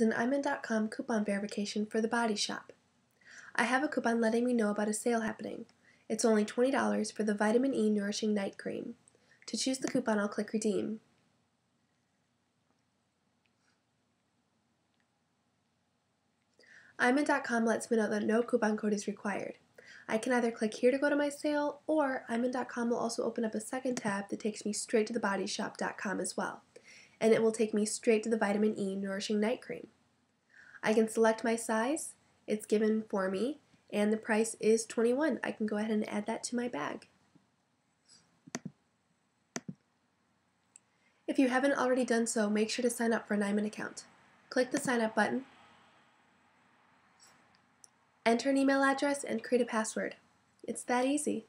an imin.com coupon verification for the body shop. I have a coupon letting me know about a sale happening. It's only $20 for the Vitamin E Nourishing Night Cream. To choose the coupon, I'll click Redeem. imin.com lets me know that no coupon code is required. I can either click here to go to my sale, or imin.com will also open up a second tab that takes me straight to thebodyshop.com as well, and it will take me straight to the Vitamin E Nourishing Night Cream. I can select my size, it's given for me, and the price is 21. I can go ahead and add that to my bag. If you haven't already done so, make sure to sign up for an I'm In account. Click the sign up button, enter an email address, and create a password. It's that easy.